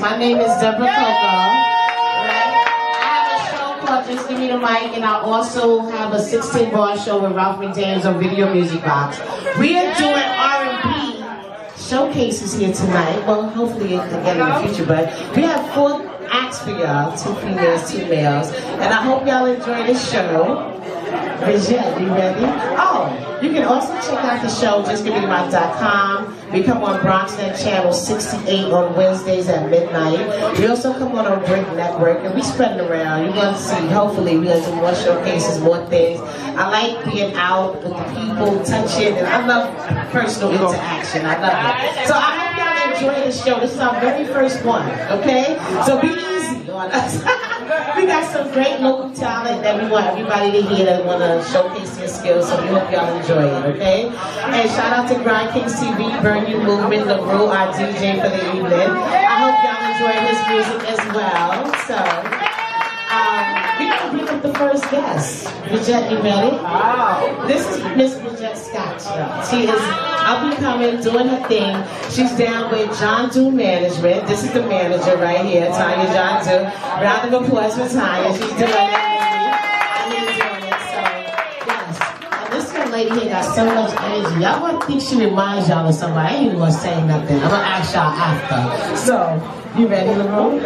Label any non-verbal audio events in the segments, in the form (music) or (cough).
My name is Deborah Coco. Right? I have a show called Just Give Me the Mic, and I also have a 16 bar show with Ralph McDaniels on Video Music Box. We are doing R&B showcases here tonight. Well, hopefully again in the future, but we have four acts for y'all, two females, two males, and I hope y'all enjoy the show. Bridget, you ready? Oh, you can also check out the show, justgivemethemic.com. We come on BronxNet Channel 68 on Wednesdays at midnight. We also come on our Break Network, and we spread it around. You're going to see, hopefully, we're going to do more showcases, more things. I like being out with the people, touching, and I love personal interaction. I love it. So I enjoy the show. This is our very first one, okay? So be easy on us. (laughs) we got some great local talent that we want everybody to hear that want to showcase their skills, so we hope y'all enjoy it, okay? And shout out to Grindkings TV, Burn You Movement, LaRue, our DJ for the evening. I hope y'all enjoy his music as well. So, we're bring up the first guest. Bridget, you ready? Wow. This is Miss Bridget Scott. She is up and coming, doing her thing. She's down with John Doe Management. This is the manager right here, Tanya John Doe. Round of applause for Tanya. She's doing it. lady here got so much energy. Y'all gonna think she reminds y'all of somebody. I ain't even gonna say nothing. I'm gonna ask y'all after. So, you ready, LaRue?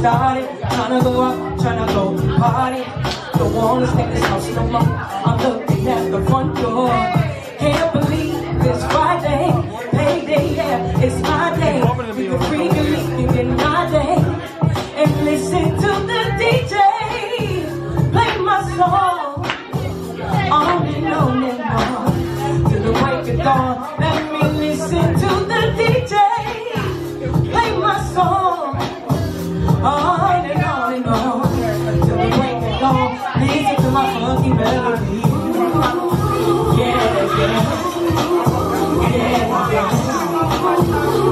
started Tryna go out, tryna go party Don't wanna stay in this house no more. I'm looking at the front door. Can't believe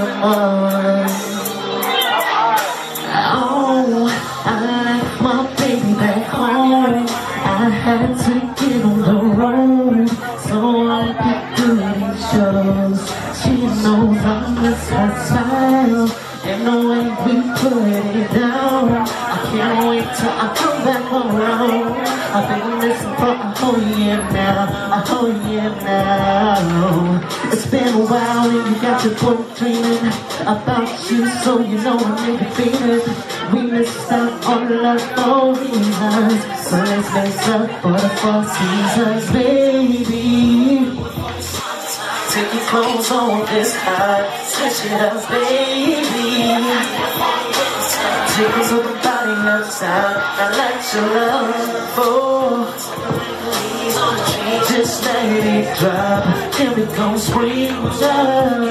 on, you so you know I'm nigga feeling We missed out on love for reasons So let's make up for the four seasons, baby Take your clothes on this high, switch it up, baby. It to the body outside, I let your love fall. Just let it drop, here we go, springtime.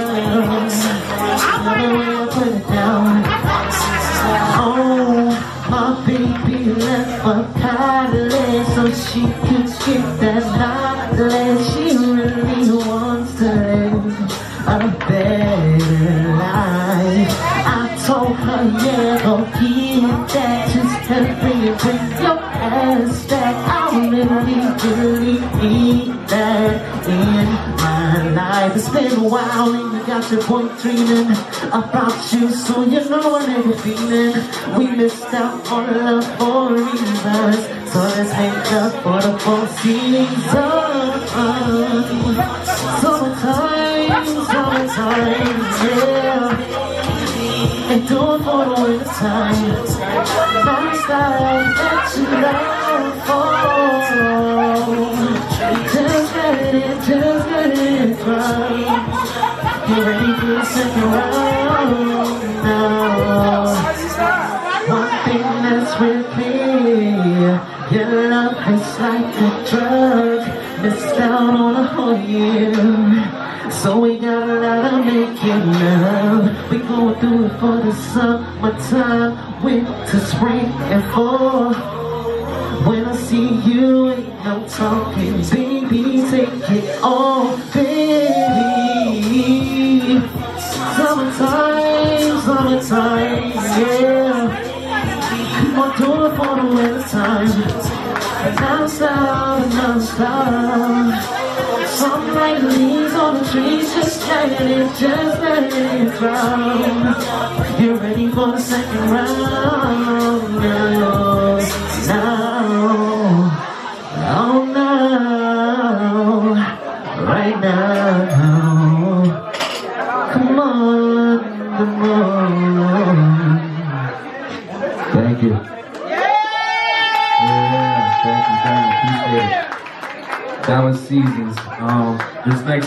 Got your boy dreaming about you, so you know a nigga feeling. We missed out on love for reasons, so let's make up for the four seasons. Summertime, summertime, yeah. And do it for the time. You ready for the round now? One thing that's real clear, your love is like a drug. Missed out on a whole year. So we got a lot of making love. We gon' do it for the summertime, winter, spring, and fall. When I see you, ain't no talking, baby, take it all, Leaves on the trees, just it, just it drop. You're ready for the second round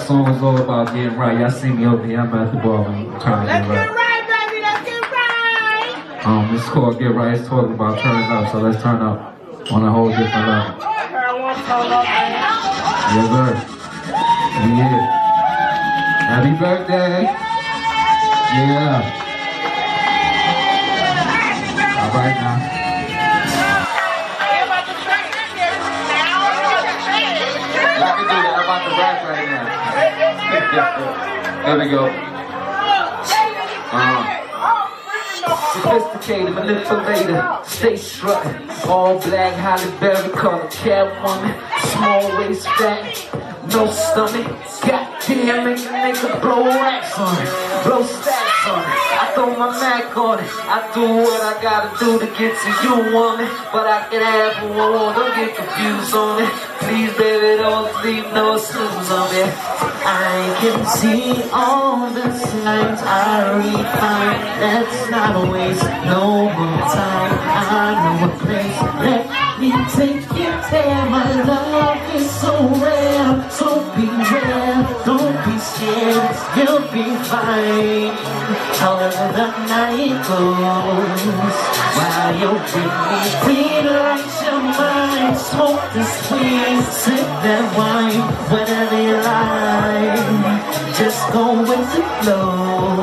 song is all about getting right. Y'all see me over here, I'm at the bar, I'm trying to get right. right, baby. Let's get right. Um, it's called Get Right, it's talking about turning up, so let's turn up on a whole different level. Yes, sir. Yeah. Happy birthday. Yeah. All right now. There we go. Uh, sophisticated, manipulator, stay strutting. All black, Halle Berry color, Catwoman, small waist fat, no stomach. Goddamn, make a nigga blow racks on it, blow stacks on it. Throw my Mac on it. I do what I gotta do to get to you, woman. But I can have who I want, don't get confused on it. Please, baby, don't leave no snooze on me. I can see all the signs I refine. Let's not waste no more time. I know a place. Let me take you there. My love is so rare. So beware. Don't be you'll be fine. However the night goes, while you're with me, relax your mind, smoke this weed, sip that wine, whatever you like. Just go with the flow.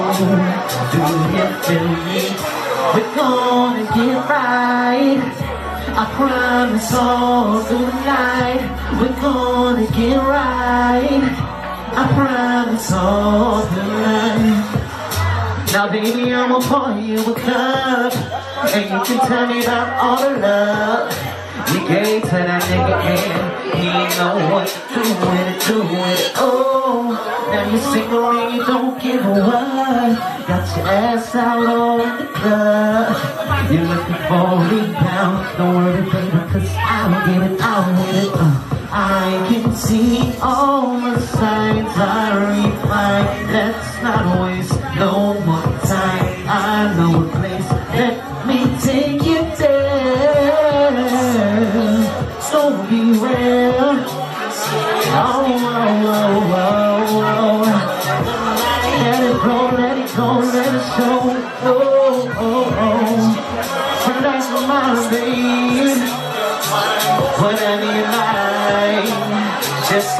Do you feel me? We're gonna get right. I promise all through the night we're gonna get right. I promise all the night. Now baby, I'ma pour you a cup And you can tell me about all the love You gave to that nigga and he know what to do with it, do with it Oh, now you single and you don't give a what Got your ass out on the club You're looking for a rebound Don't worry baby, cause I'll get it, I'll get it uh. I can see all the signs I refine Let's not waste no more time. I know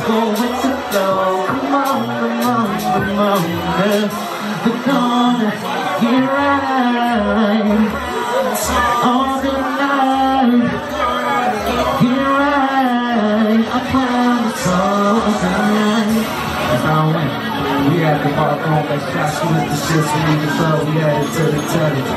go with the flow Come on, come on, come on. We're gonna get right All the night Get right I promise all the. We had the bar on that shot. Was the shit, so we could tell we had it till it tell it.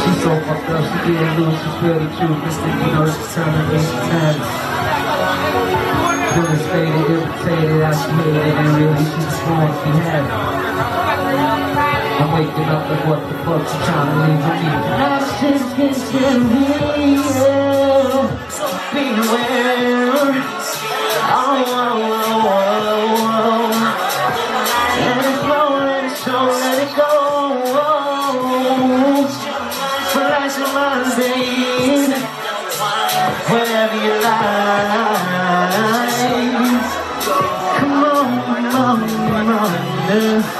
She so fucked up, she didn't lose, she feel the truth. You know, she's telling me she's telling. Feeling faded, irritated, I hated it, and really just wants to be happy. I'm waking up like what the fuck she trying to leave with me. Now shit gets real Beware Oh, Let it go, let it show, let it go your mind, babe Whatever you like on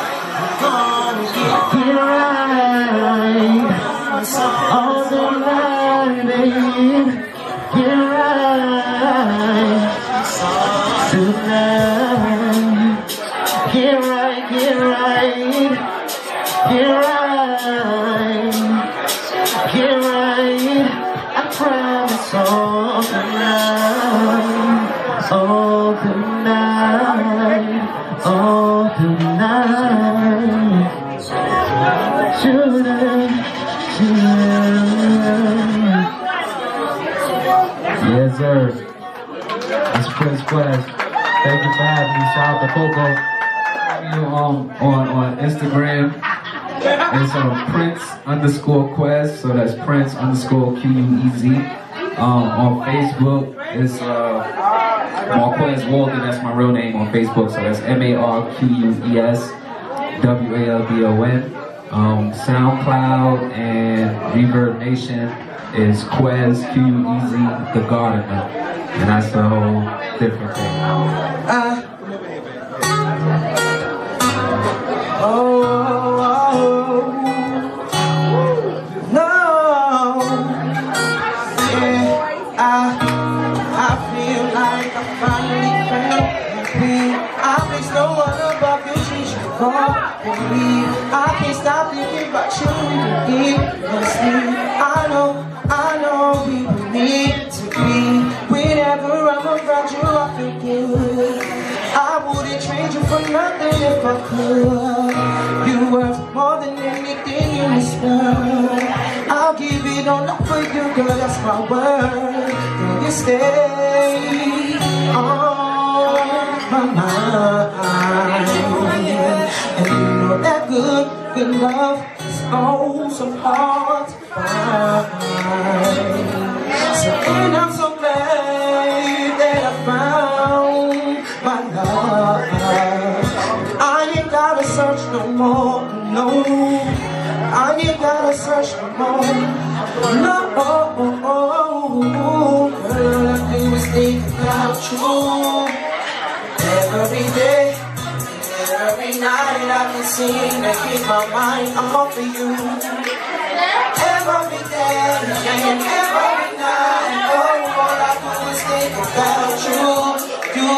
Coco. You um, on on Instagram. It's um, Prince underscore Quez. So that's Prince underscore Q U E Z. Um, on Facebook, it's uh, Marques Waldon. That's my real name on Facebook. So that's M A R Q U E S W A L D O N. Um, SoundCloud and ReverbNation is Quez Q U E Z the Gardener, and that's a whole different thing. I nothing if I could. You worth more than anything in this world. I'll give it all up for you. That's my word. You stay on my mind. And you know that good, good love oh so hard to find. So and I'm so glad that I found my love. I ain't gotta search no more, no. I ain't gotta search no more, no. Seem to keep my mind off of you. Every day and every night, oh, all I do is think about you, you.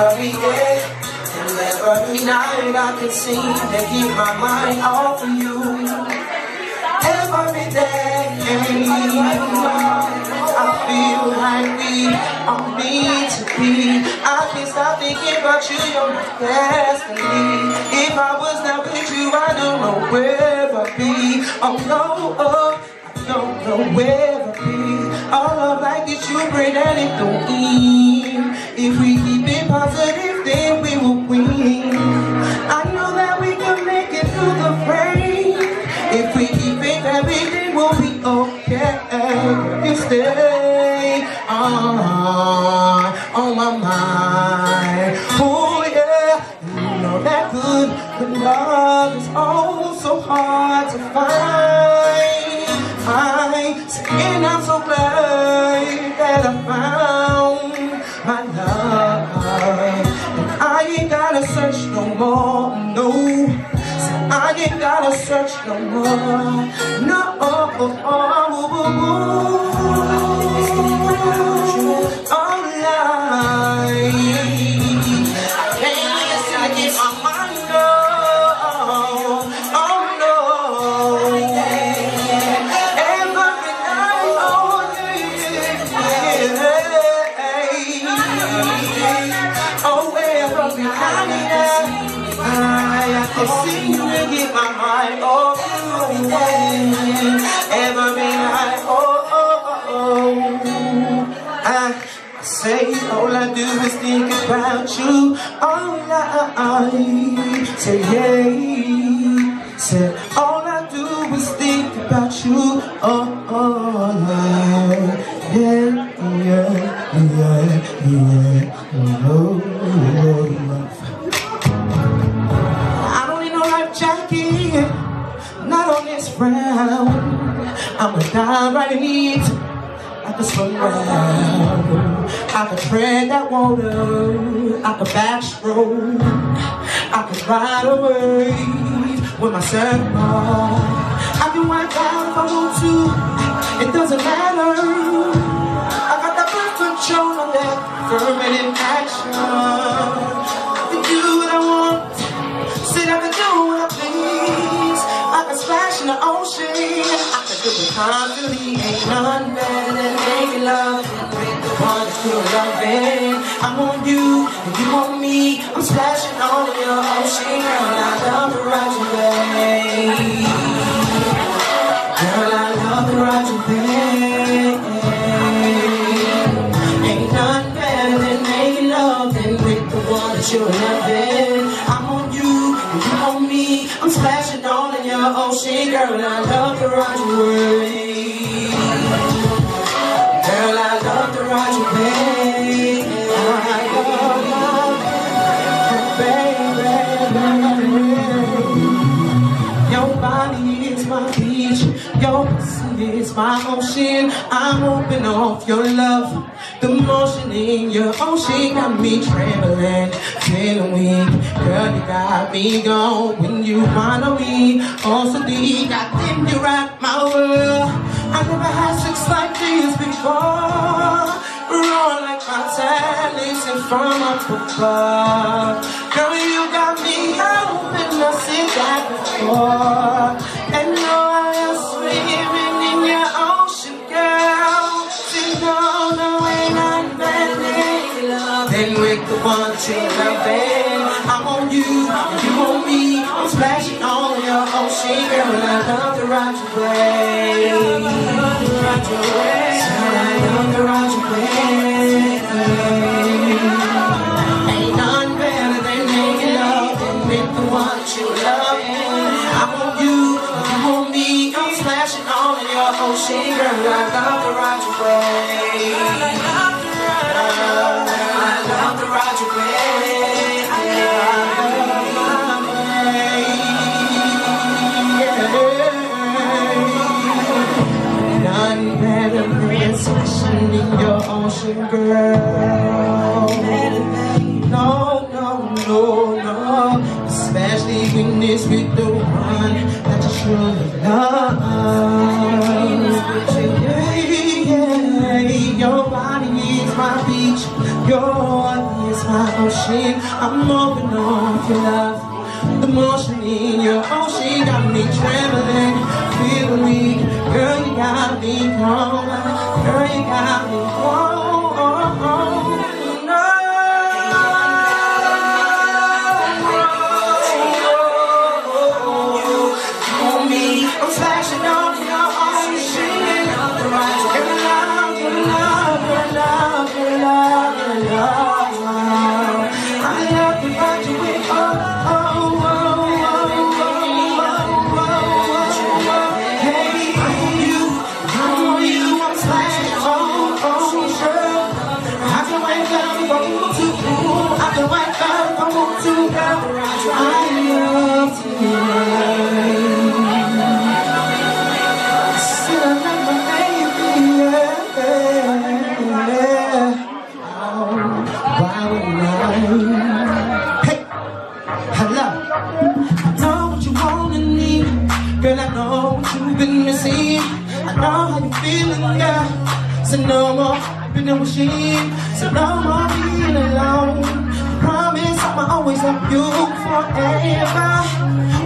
Every day and every night, I can seem to keep my mind off of you. Every day. I feel like we are meant to be. I can't stop thinking about you, you're my destiny. If I was not with you, I don't know where I'd be. Oh no, oh, I don't know where I'd be. All love like this, you bring that it don't end. If we keep it positive, then we will win. Okay. You stay on, on my mind. Oh yeah, you know that good, good love is oh so hard to find. I, and I'm so glad that I found my love. And I ain't gotta search no more. I ain't gotta search no more. No, oh, oh, oh, oh, oh, oh, oh. online. I say, yeah. Ride away with my surfboard. I can wipe out if I want to. It doesn't matter. I got that birth control on that in action. I can do what I want. Said I can do what I please. I can splash in the ocean. I can do it constantly. Ain't none better than making love the loving. I'm on you, and you on me. I'm splashing all in your ocean, girl. I love to ride your wave. Girl, I love to ride your wave. Ain't nothing better than making love than with the one that you're loving. I'm on you, and you on me. I'm splashing all in your ocean, girl. and I love to ride your wave. Your pussy is my ocean. I'm open off your love. The motion in your ocean got me trembling, feeling weak. Girl, you got me going when you follow me. Also deep, I think you rock my world. I never had sex like this before. Roar like my talents in front of above. Girl, you got me open, I see that before. And now I am swimming in your ocean, girl. See, no, no, ain't nothing better than with the one you loving. I'm on you, you on me. I'm splashing on your ocean, girl. I love to ride your wave. Ride your wave. I love to ride your wave. Ocean, girl. No, no, no, no. Especially when is with the one that you truly love. Yeah, your body is my beach, your is my ocean. I'm open on your love. The motion in your ocean got me trembling, feeling weak. Girl, you got me wrong. Girl, you got me wrong.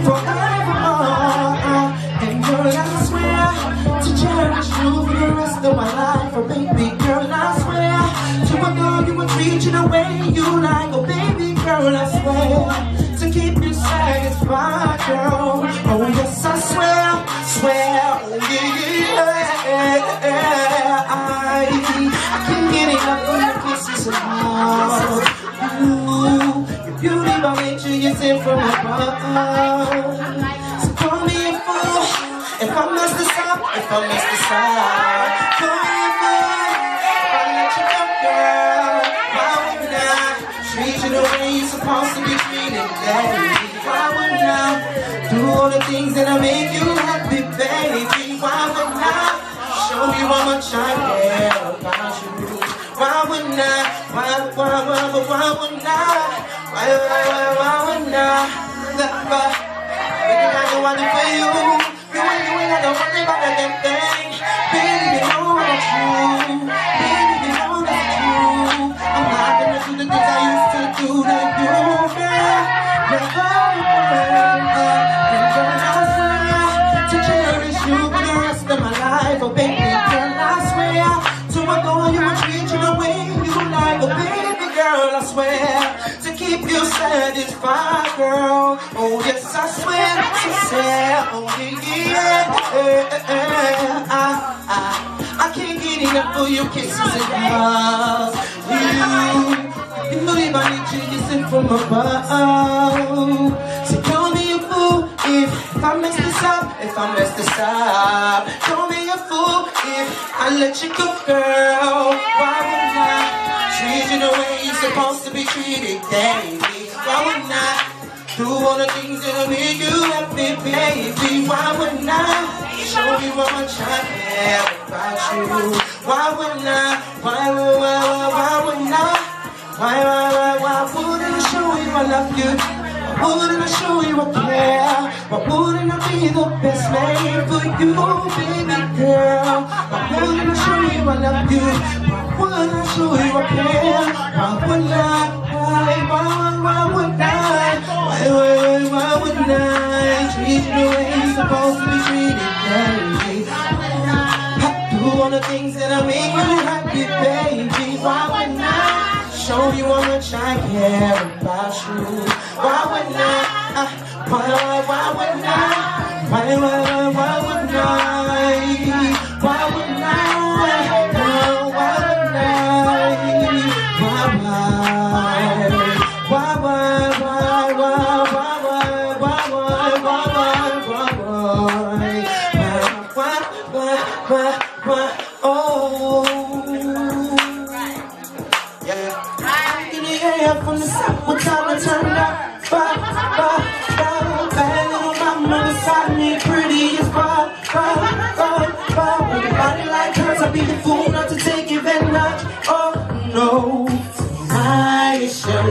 Forever. And I swear to cherish you for the rest of my life. Baby girl, I swear to adore you and treat you the way you like. Oh, baby girl, I swear to keep you satisfied, girl. From above. So call me a fool if I mess this up, if I mess this up. Call me a fool if I let you go, girl. Why wouldn't I treat you the way you're supposed to be treated, baby? Why wouldn't I do all the things that I make you happy, baby? Why wouldn't I show you how much I care about you? Why wouldn't I? Why, why, why, why, why wouldn't I? Why, why, why, why wouldn't I? Why, why, Everything I do, I do for you. You ain't, you ain't got to worry about a damn thing. Baby. I'm not gonna do the things I used to do to you, girl. To cherish you for the rest of my life. Oh, baby, girl, I swear to keep you satisfied, girl. Oh, yes, I swear, to swear. Oh, yeah, yeah, yeah. I, I, I can't get enough of your kisses and hugs. You, you believe I need you, you sent from above. So call me fool if I mess this up, if I mess this up. Don't be a fool if I let you go, girl. Why wouldn't I treat you the way you're supposed to be treated, baby? Why wouldn't I do all the things that'll make you happy, baby? Why wouldn't I show you how much I care about you? Why wouldn't I? Why, why, why, why wouldn't I? Why, why, why, why wouldn't I show you I love you? Wouldn't I show you I care? Why wouldn't I be the best man for you, baby girl? Why wouldn't I show you I love you? Why wouldn't I show you I care? Why wouldn't I? Why, why, why wouldn't I? Why, why, why, wouldn't I treat you the way you're supposed to be treated, baby? I Do all the things that I make you happy, baby. Why wouldn't I show you how much I care about you? Why wouldn't I? Uh, why, why, why wouldn't I? Why, why, why, why wouldn't I?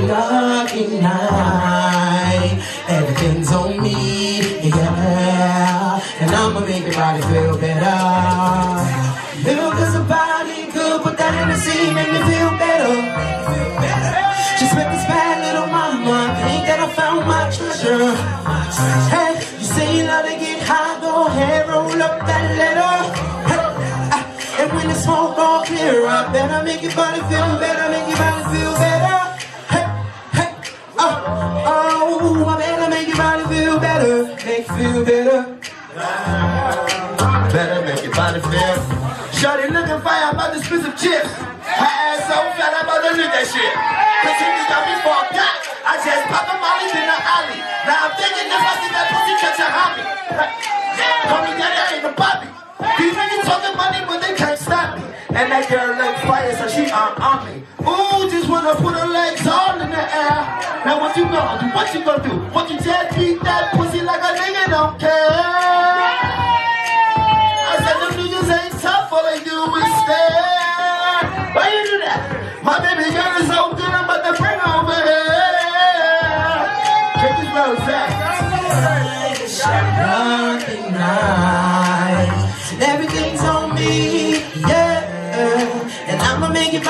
lucky night. Everything's on me, yeah. And I'ma make your body feel better. Little cause a body good, put that in the make me feel better. Just with this bad little mama, think that I found my treasure. Hey, you say you love to get high, go ahead, roll up that letter. Hey, and when the smoke all clear up, better make your body feel better, make your body feel better oh, I better make your body feel better, make you feel better. Better make your body feel. Shorty looking fire, about to spit some chips. Her ass so fat, I'm about to lick that shit. Cause he got me fucked up. I just popped a molly in the alley. Now I'm thinking if I see that pussy catch a hobby. Me daddy, I ain't a Bobby. These niggas talking money, but they can't. And that girl like fire, so she on, on me. Ooh, just wanna put her legs all in the air. Now what you gonna do? What you gonna do? What you just beat that pussy like a nigga don't care. I said them niggas ain't tough, all they do is stare. Why you do that? My baby girl is so good, I'm about to bring her over here. Check this rose Nothing nice.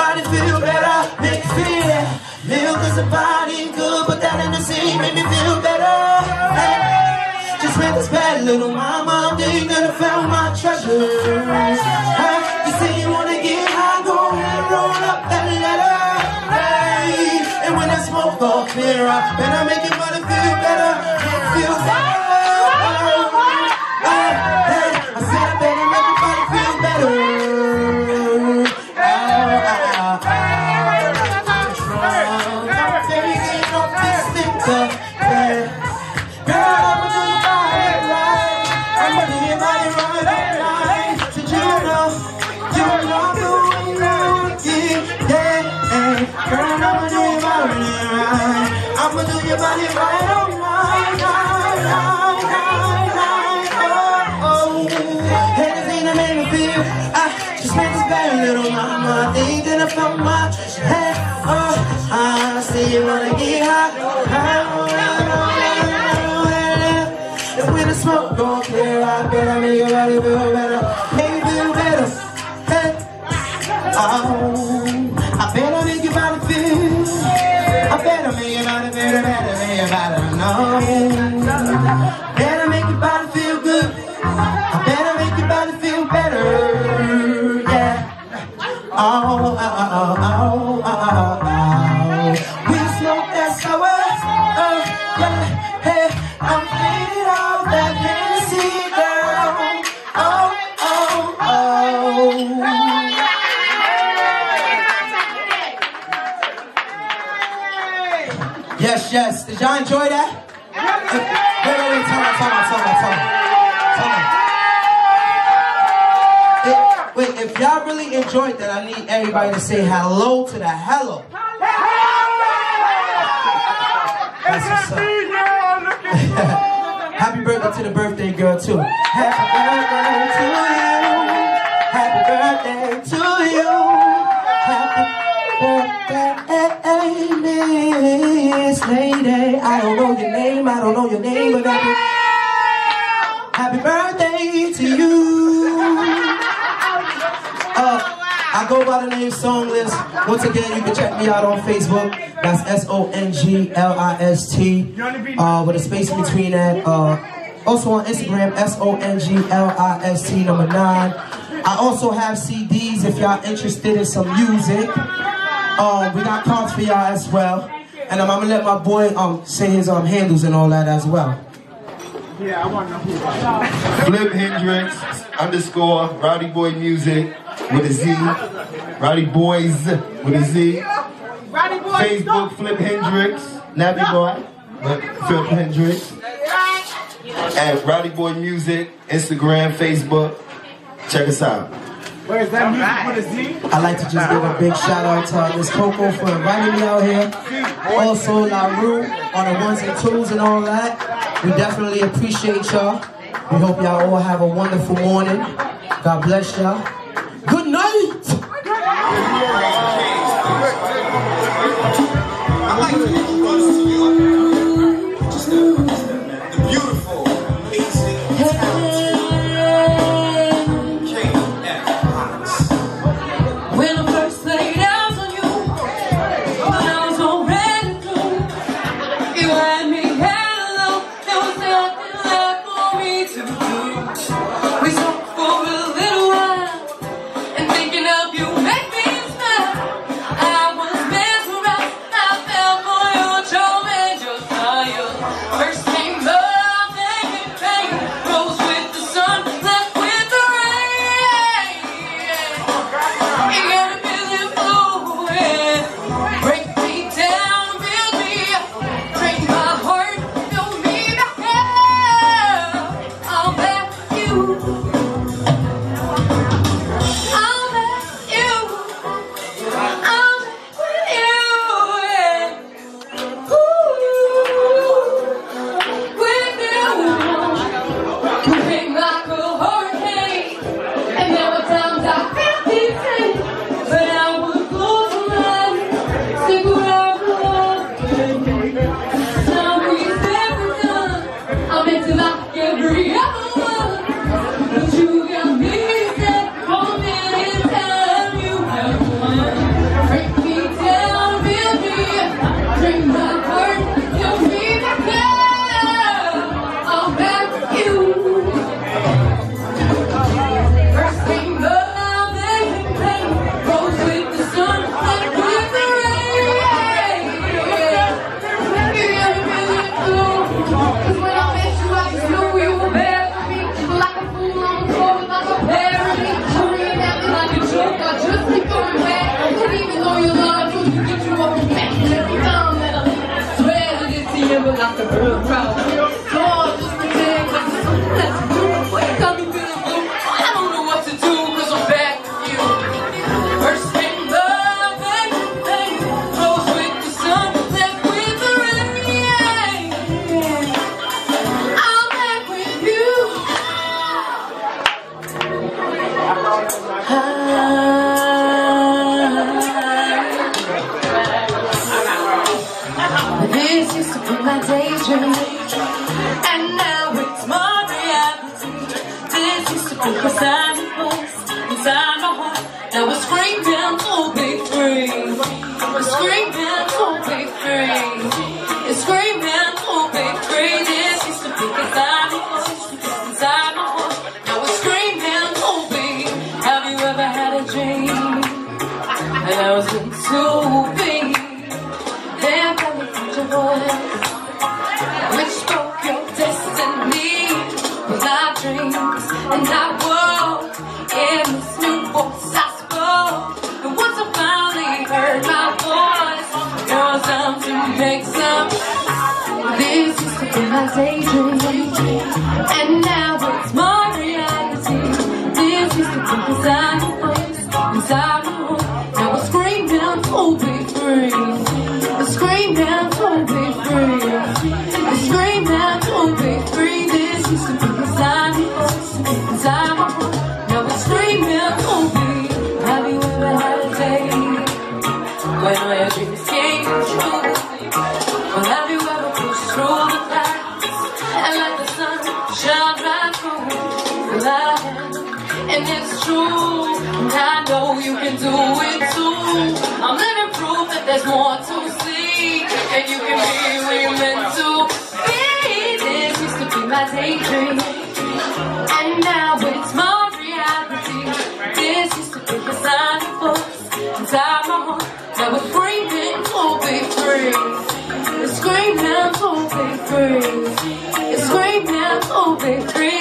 Body feel better, make you feel. it. Milk is a body good, put that in the sea, make me feel better. Hey, just met this bad little mama, think that I found my treasures. Hey, you say you wanna get high, go ahead, roll up that letter. Hey, and when that smoke all clear up, better make little mama. Think that I found my hey, oh, I see you wanna get high. And when the smoke go clear, I better make your body feel better, make you feel better. Hey, oh, We that sour. Oh, yeah. Hey, I'm faded that girl. Oh, oh, oh. Yes, yes. Did y'all enjoy that? Y'all really enjoyed that, I need everybody to say hello to the hello. That's what's up. (laughs) Happy birthday to the birthday girl too. Happy birthday to you. Happy birthday to you. Happy birthday, Miss Lady. I don't know your name, I don't know your name, but happy I go by the name Songlist. Once again, you can check me out on Facebook. That's S-O-N-G-L-I-S-T. Uh, with a space in between that. Uh, also on Instagram, S-O-N-G-L-I-S-T number nine. I also have CDs if y'all interested in some music. Um, we got cards for y'all as well. And um, I'm gonna let my boy um say his um handles and all that as well. Flip Hendrix underscore Rowdy Boy Music with a Z. Rowdy Boys with a Z. Facebook Flip Hendrix. Nappy Boy. Flip Hendrix. And Rowdy Boy Music. Instagram, Facebook. Check us out. Where's that music with a Z? I'd like to just give a big shout out to Miss Coco for inviting me out here. Also LaRue on the ones and twos and all that. We definitely appreciate y'all. We hope y'all all have a wonderful morning. God bless y'all. Good night. Just the, There's more to see, and you can be where you're meant to be. This used to be my daydream, and now it's my reality. This used to be the sign of books inside my heart. Now we're breathing to be free. It's screaming to be free. It's screaming to be free.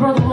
brother.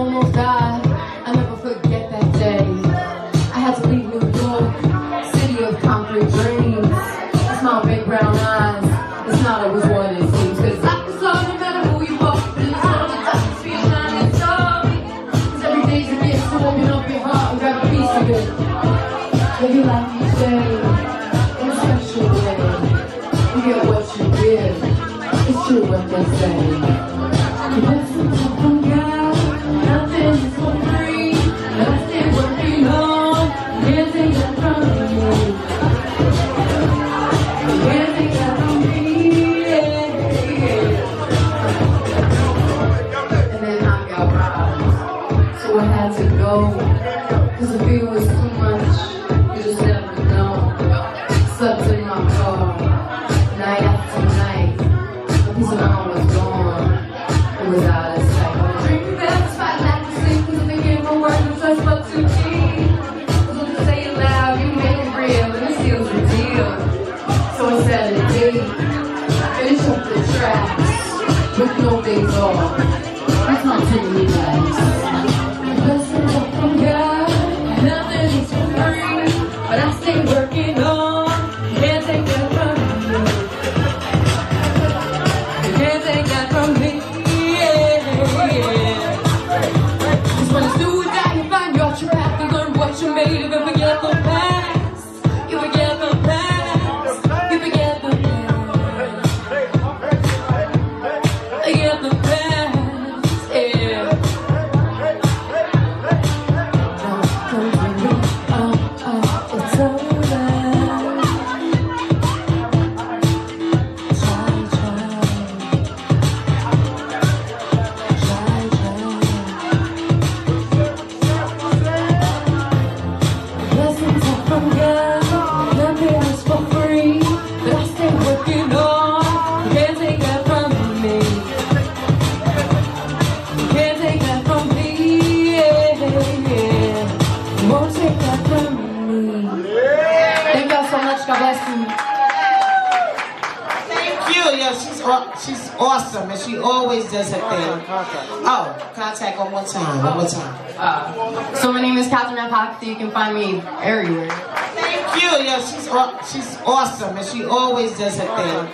Does her thing. Contact. Oh, contact one more time. Oh. One more time. Uh, so my name is Catherine Apocathy. You can find me everywhere. Thank you. Yeah, she's she's awesome, and she always does her thing.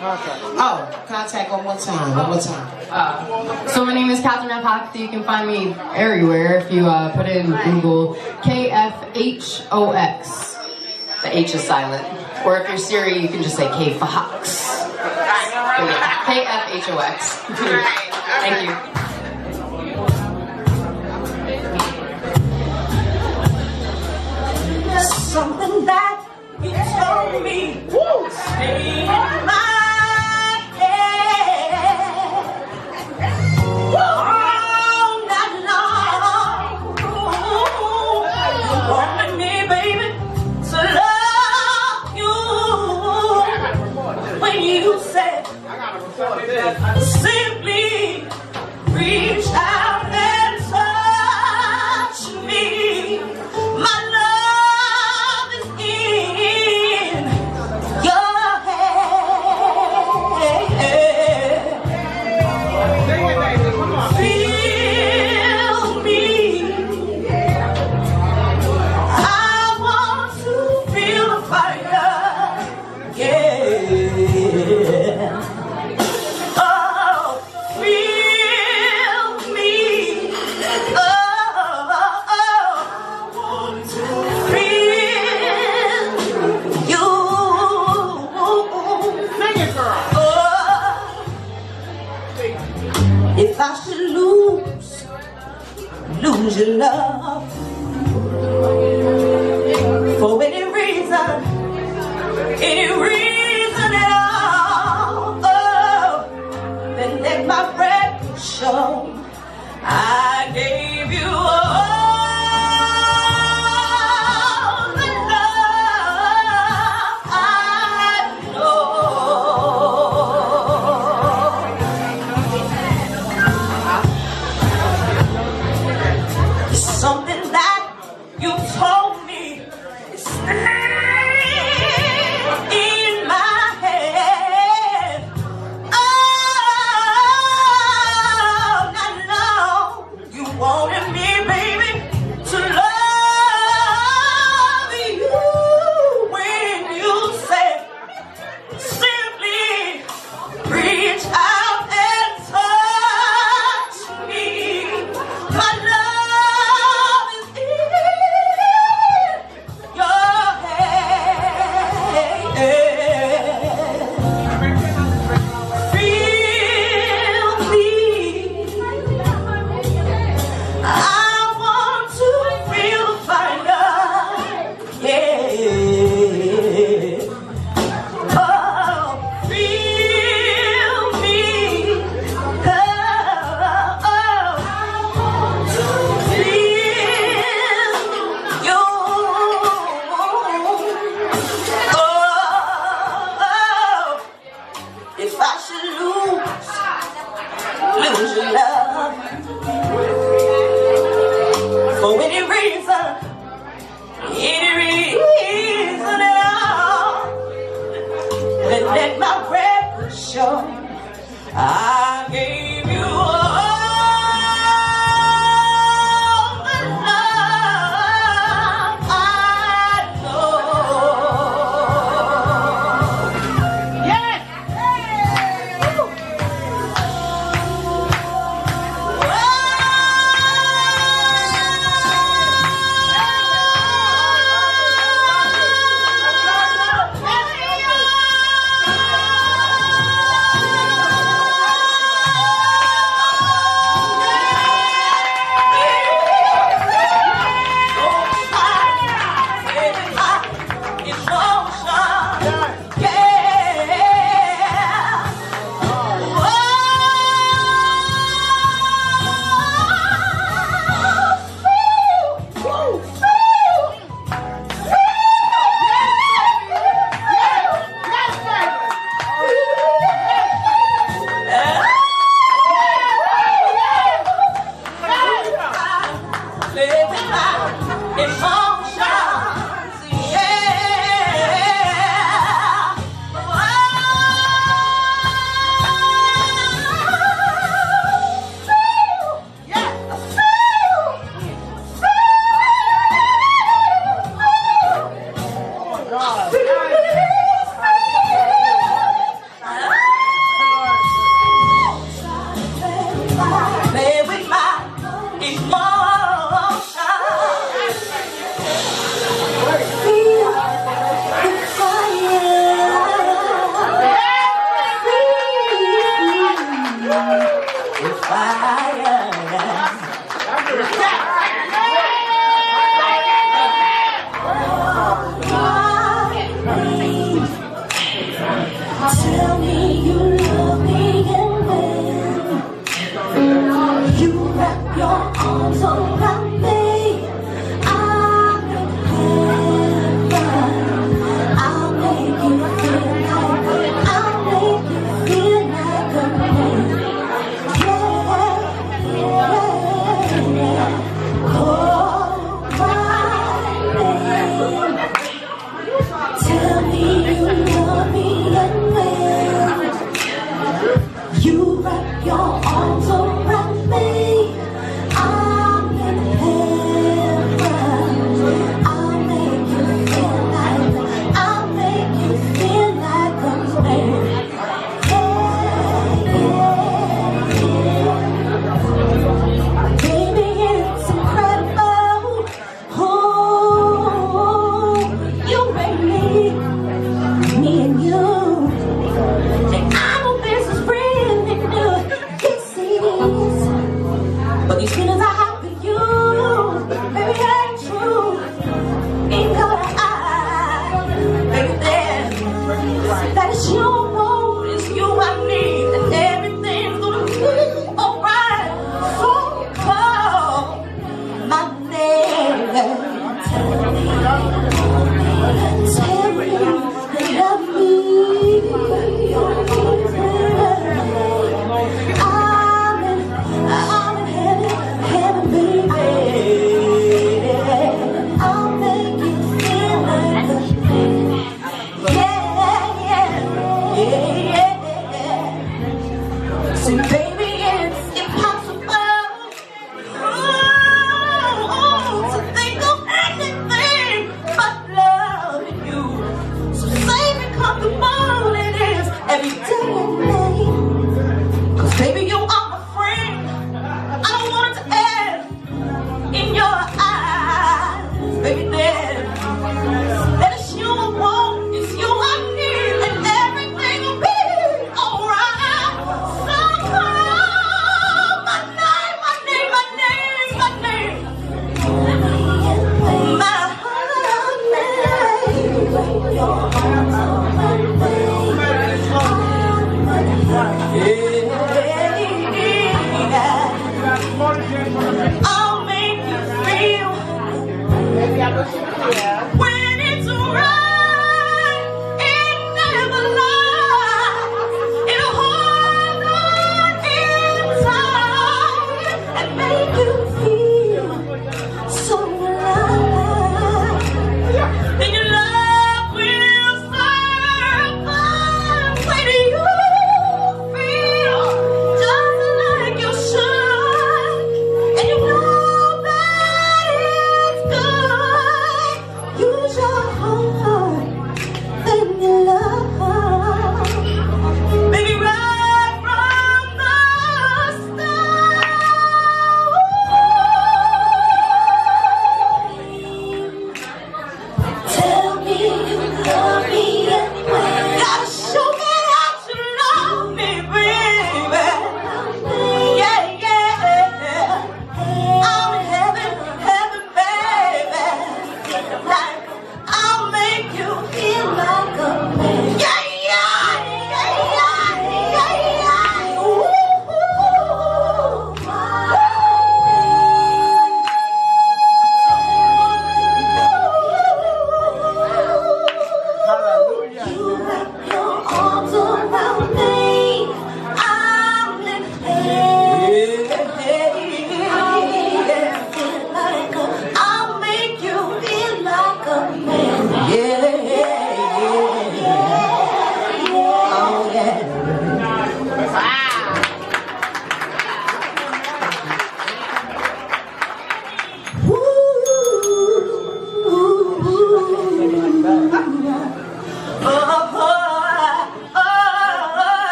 Oh, contact one more time. One more time. Uh, so my name is Catherine Apocathy. You can find me everywhere if you uh, put in Google K F H O X. The H is silent. Or if you're Siri, you can just say K Fox. K F H O X. Thank you. There's something that you told me Woo! stay in my head. All night long. You wanted me, baby, to love you when you. Simply reach out.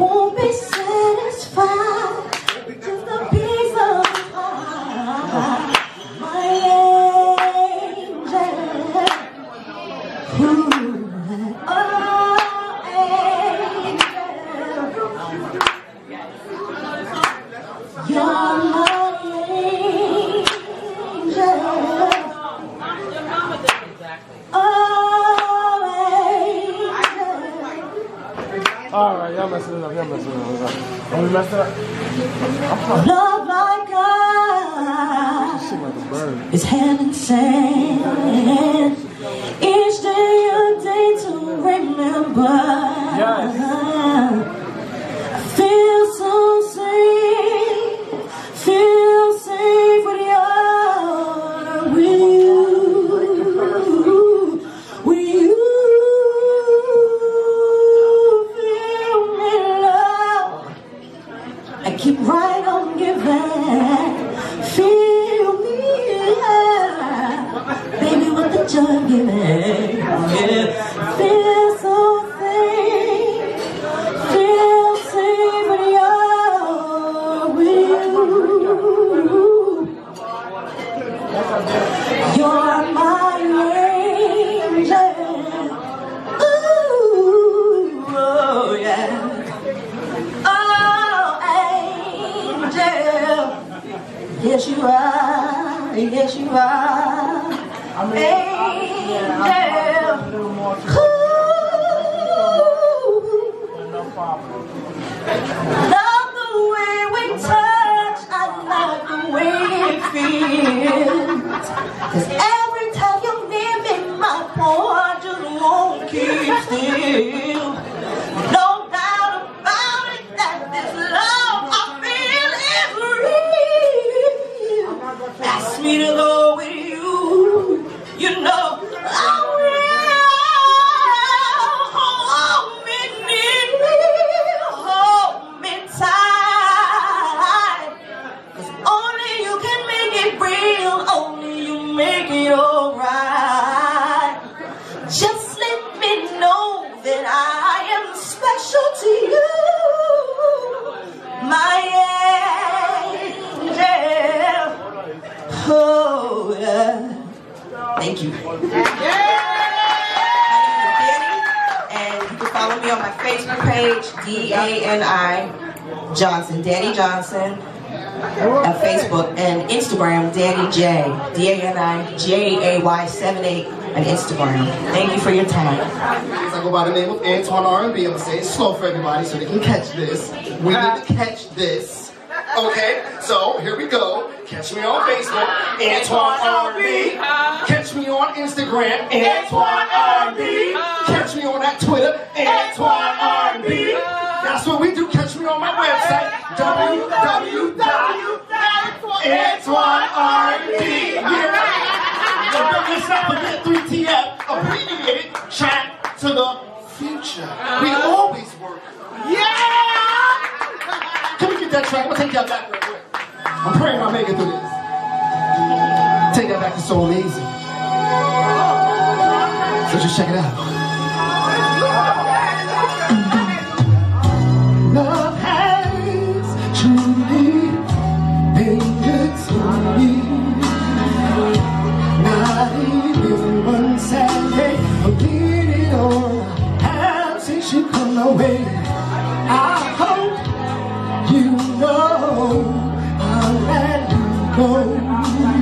Won't be satisfied Instagram, Danny J, D-A-N-I-J-A-Y 78 on Instagram. Thank you for your time. I go by the name of Antoine R&B. I'm gonna say it slow for everybody so they can catch this. We need to catch this. Okay, so here we go. Catch me on Facebook, Antoine R&B. Catch me on Instagram, Antoine R&B. Catch me on that Twitter, Antoine R&B. That's what we do. Catch me on my website, www.AntoineRB. Yeah. So let's not forget 3TF, abbreviated chat to the future. We always work. Yeah! Can we get that track? I'm gonna take that back real quick. I'm praying I make it through this. Take that back to so amazing. So just check it out. Even one sad day, forget it. I have since you come away. I hope you know I'll let you go.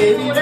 baby.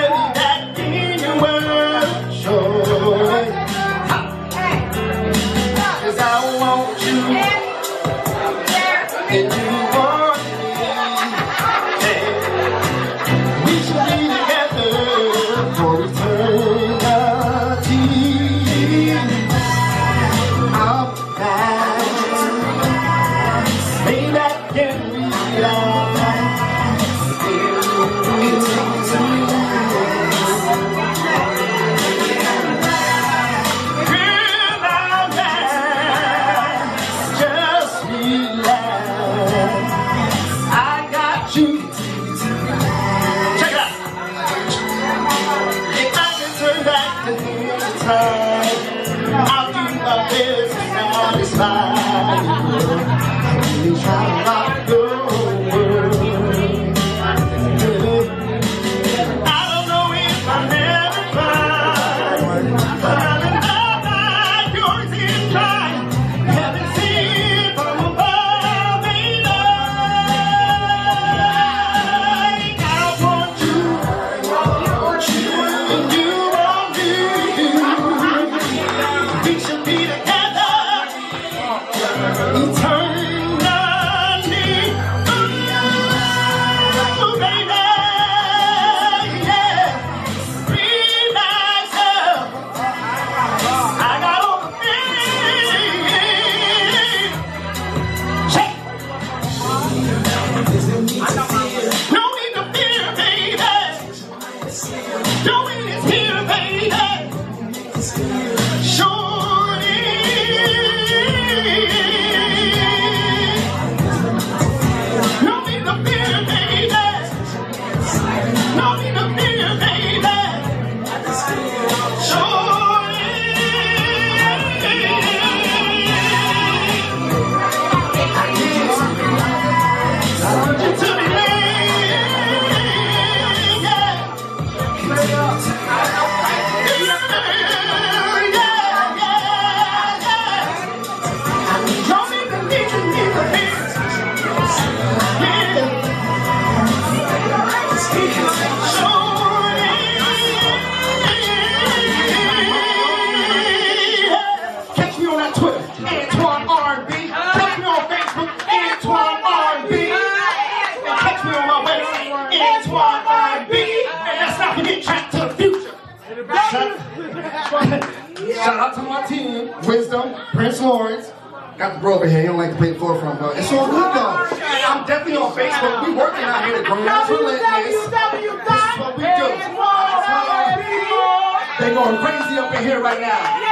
bro. It's all good though. I'm definitely on Facebook. We working out here. The ground's relentless. This is what we do. They going crazy up in here right now.